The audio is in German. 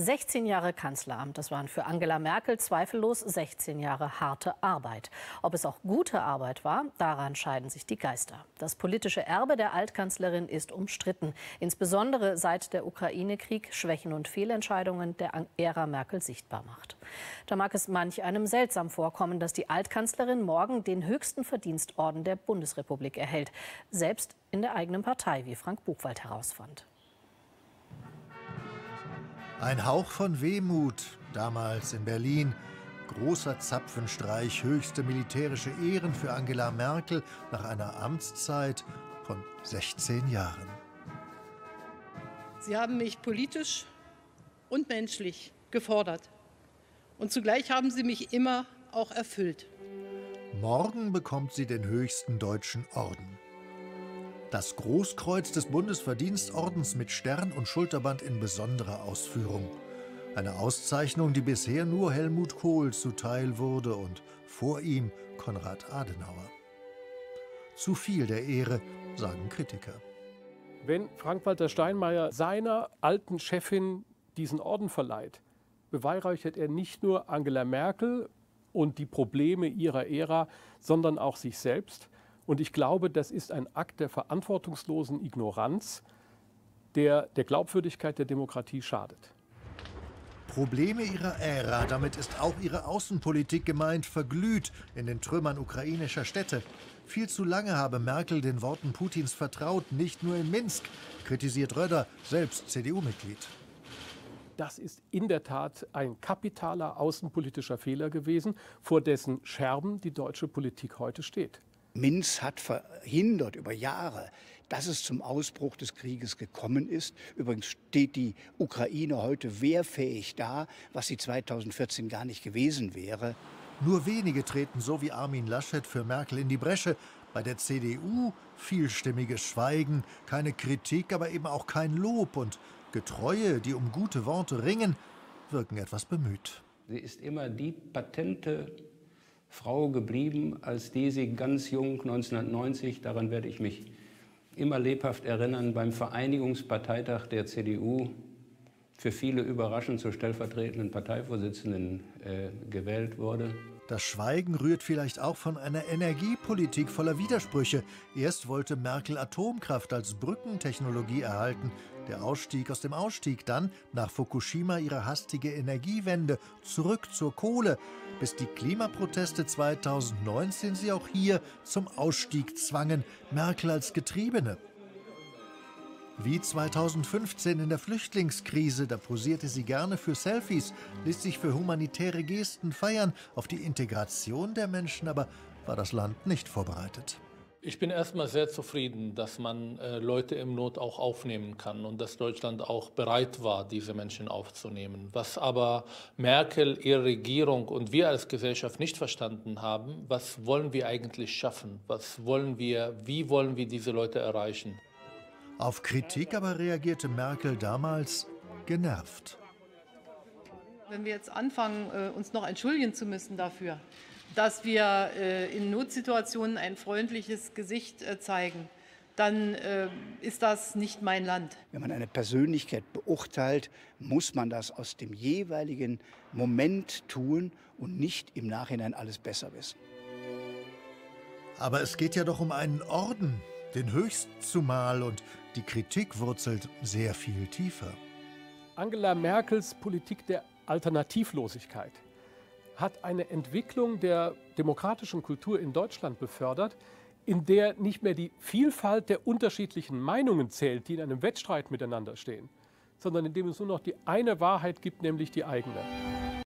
16 Jahre Kanzleramt, das waren für Angela Merkel zweifellos 16 Jahre harte Arbeit. Ob es auch gute Arbeit war, daran scheiden sich die Geister. Das politische Erbe der Altkanzlerin ist umstritten, insbesondere seit der Ukraine-Krieg Schwächen und Fehlentscheidungen der Ära Merkel sichtbar macht. Da mag es manch einem seltsam vorkommen, dass die Altkanzlerin morgen den höchsten Verdienstorden der Bundesrepublik erhält, selbst in der eigenen Partei, wie Frank Buchwald herausfand. Ein Hauch von Wehmut, damals in Berlin. Großer Zapfenstreich, höchste militärische Ehren für Angela Merkel nach einer Amtszeit von 16 Jahren. Sie haben mich politisch und menschlich gefordert. Und zugleich haben Sie mich immer auch erfüllt. Morgen bekommt sie den höchsten deutschen Orden. Das Großkreuz des Bundesverdienstordens mit Stern und Schulterband in besonderer Ausführung. Eine Auszeichnung, die bisher nur Helmut Kohl zuteil wurde und vor ihm Konrad Adenauer. Zu viel der Ehre, sagen Kritiker. Wenn Frank-Walter Steinmeier seiner alten Chefin diesen Orden verleiht, beweihräuchert er nicht nur Angela Merkel und die Probleme ihrer Ära, sondern auch sich selbst. Und ich glaube, das ist ein Akt der verantwortungslosen Ignoranz, der der Glaubwürdigkeit der Demokratie schadet. Probleme ihrer Ära, damit ist auch ihre Außenpolitik gemeint, verglüht in den Trümmern ukrainischer Städte. Viel zu lange habe Merkel den Worten Putins vertraut, nicht nur in Minsk, kritisiert Röder, selbst CDU-Mitglied. Das ist in der Tat ein kapitaler außenpolitischer Fehler gewesen, vor dessen Scherben die deutsche Politik heute steht. Minz hat verhindert über Jahre, dass es zum Ausbruch des Krieges gekommen ist. Übrigens steht die Ukraine heute wehrfähig da, was sie 2014 gar nicht gewesen wäre. Nur wenige treten so wie Armin Laschet für Merkel in die Bresche. Bei der CDU vielstimmiges Schweigen, keine Kritik, aber eben auch kein Lob. Und Getreue, die um gute Worte ringen, wirken etwas bemüht. Sie ist immer die patente Frau geblieben, als die sie ganz jung 1990, daran werde ich mich immer lebhaft erinnern, beim Vereinigungsparteitag der CDU für viele überraschend zur stellvertretenden Parteivorsitzenden äh, gewählt wurde. Das Schweigen rührt vielleicht auch von einer Energiepolitik voller Widersprüche. Erst wollte Merkel Atomkraft als Brückentechnologie erhalten, der Ausstieg aus dem Ausstieg, dann nach Fukushima ihre hastige Energiewende, zurück zur Kohle, bis die Klimaproteste 2019 sie auch hier zum Ausstieg zwangen, Merkel als Getriebene. Wie 2015 in der Flüchtlingskrise, da posierte sie gerne für Selfies, ließ sich für humanitäre Gesten feiern. Auf die Integration der Menschen aber war das Land nicht vorbereitet. Ich bin erstmal sehr zufrieden, dass man äh, Leute im Not auch aufnehmen kann und dass Deutschland auch bereit war, diese Menschen aufzunehmen. Was aber Merkel, ihre Regierung und wir als Gesellschaft nicht verstanden haben, was wollen wir eigentlich schaffen? Was wollen wir, wie wollen wir diese Leute erreichen? Auf Kritik aber reagierte Merkel damals genervt. Wenn wir jetzt anfangen, äh, uns noch entschuldigen zu müssen dafür, dass wir äh, in Notsituationen ein freundliches Gesicht äh, zeigen, dann ist das nicht mein Land. Wenn man eine Persönlichkeit beurteilt, muss man das aus dem jeweiligen Moment tun und nicht im Nachhinein alles besser wissen. Aber es geht ja doch um einen Orden, den höchsten zumal und die Kritik wurzelt sehr viel tiefer. Angela Merkels Politik der Alternativlosigkeit hat eine Entwicklung der demokratischen Kultur in Deutschland befördert, in der nicht mehr die Vielfalt der unterschiedlichen Meinungen zählt, die in einem Wettstreit miteinander stehen, sondern in dem es nur noch die eine Wahrheit gibt, nämlich die eigene.